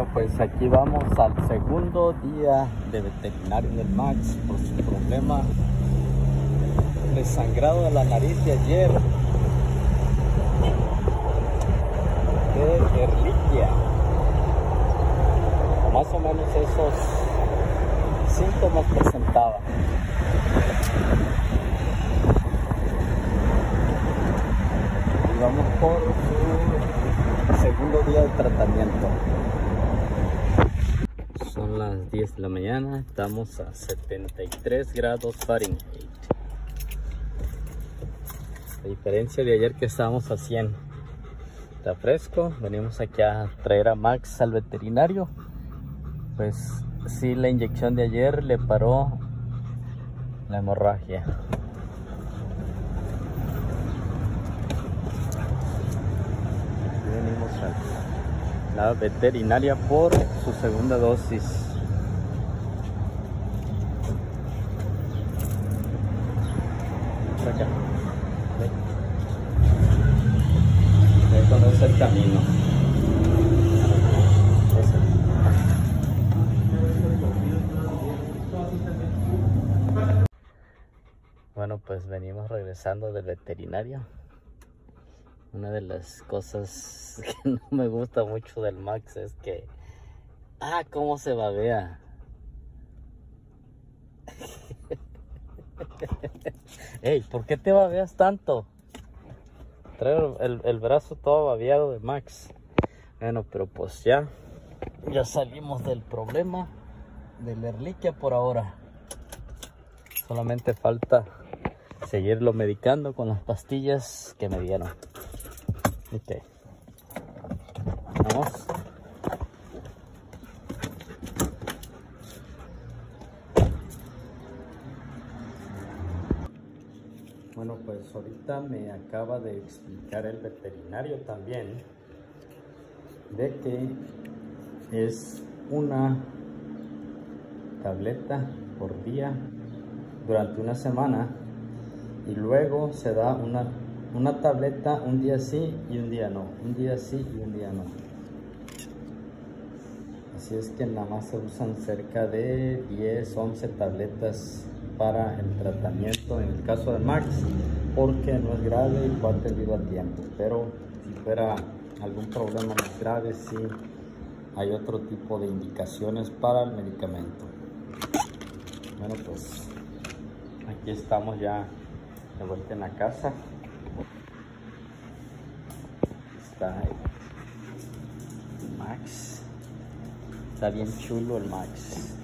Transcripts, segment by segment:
Bueno, pues aquí vamos al segundo día de veterinario del Max por su problema de sangrado de la nariz de ayer. De Erliquia. Más o menos esos síntomas presentaba. Y vamos por su segundo día de tratamiento. Son las 10 de la mañana, estamos a 73 grados Fahrenheit. A diferencia de ayer que estábamos a 100. Está fresco, venimos aquí a traer a Max al veterinario. Pues sí, la inyección de ayer le paró la hemorragia. Aquí venimos a veterinaria por su segunda dosis. Camino. Bueno, pues venimos regresando del veterinario. Una de las cosas que no me gusta mucho del Max es que... Ah, cómo se babea. Ey, ¿por qué te babeas tanto? Traigo el, el brazo todo babeado de Max. Bueno, pero pues ya, ya salimos del problema de la erliquia por ahora. Solamente falta seguirlo medicando con las pastillas que me dieron. Bueno, pues ahorita me acaba de explicar el veterinario también de que es una tableta por día durante una semana y luego se da una, una tableta un día sí y un día no, un día sí y un día no. Así es que nada más se usan cerca de 10, 11 tabletas para el tratamiento en el caso de Max porque no es grave y fue atendido a tiempo, pero si fuera algún problema más grave sí hay otro tipo de indicaciones para el medicamento. Bueno pues aquí estamos ya de vuelta en la casa. Max. Está bien chulo el Max.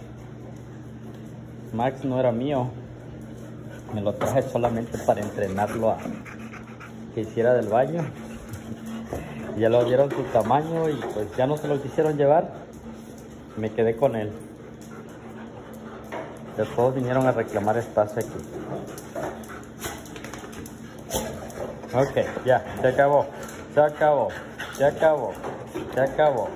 Max no era mío. Me lo traje solamente para entrenarlo a que hiciera del baño. Ya lo vieron su tamaño y pues ya no se lo quisieron llevar. Me quedé con él. Después vinieron a reclamar espacio aquí. Ok, ya, se acabó, se acabó, se acabó, se acabó.